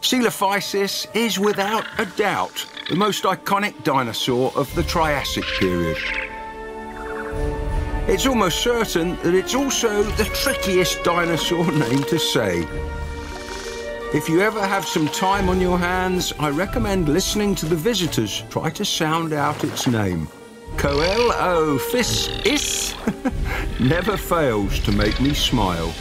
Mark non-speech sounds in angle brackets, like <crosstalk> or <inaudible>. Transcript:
Coelophysis is without a doubt the most iconic dinosaur of the Triassic period. It's almost certain that it's also the trickiest dinosaur <laughs> name to say. If you ever have some time on your hands, I recommend listening to the visitors try to sound out its name. Coelophysis <laughs> never fails to make me smile.